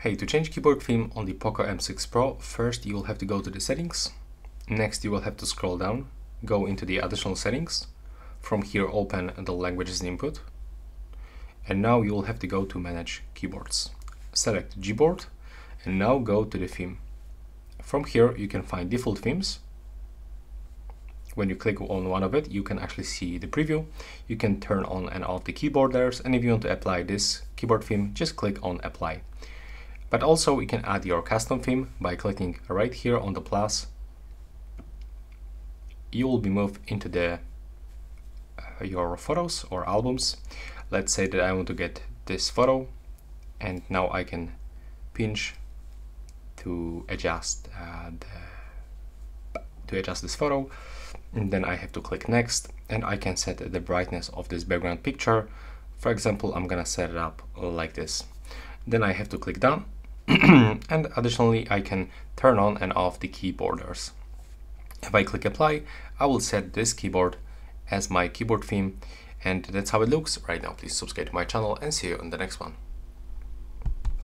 Hey, to change keyboard theme on the Poco M6 Pro, first you will have to go to the settings. Next you will have to scroll down, go into the additional settings. From here open the languages input. And now you will have to go to manage keyboards. Select Gboard and now go to the theme. From here you can find default themes. When you click on one of it, you can actually see the preview. You can turn on and off the keyboard layers, and if you want to apply this keyboard theme, just click on apply. But also you can add your custom theme by clicking right here on the plus. You will be moved into the uh, your photos or albums. Let's say that I want to get this photo and now I can pinch to adjust uh, the, to adjust this photo and then I have to click next and I can set the brightness of this background picture for example I'm gonna set it up like this then I have to click done and additionally I can turn on and off the key borders. If I click apply, I will set this keyboard as my keyboard theme and that's how it looks right now. Please subscribe to my channel and see you in the next one.